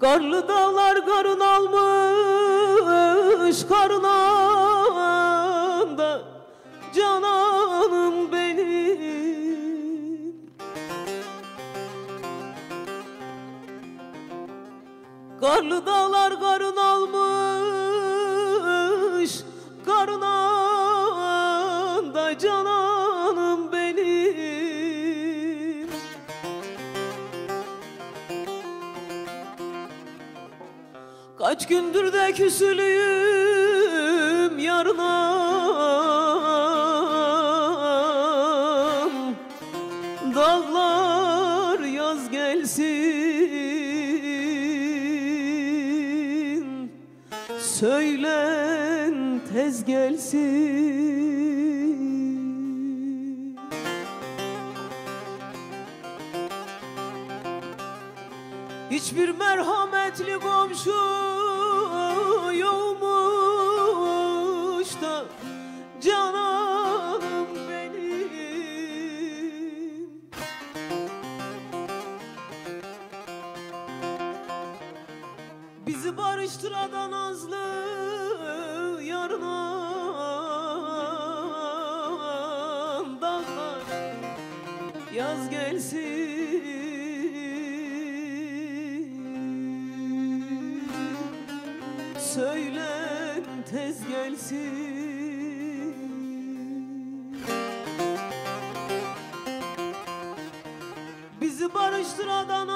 Karlı dağlar karın almış karnında Cananım benim. Karlı dağlar karın almış karnında Kaç gündür de küsülüyüm yarınam Dağlar yaz gelsin Söylen tez gelsin. Hiçbir merhametli komşu Bizi barıştıradan nazlı yarınam dağlar. Yaz gelsin. Söylen tez gelsin. Bizi barıştıradan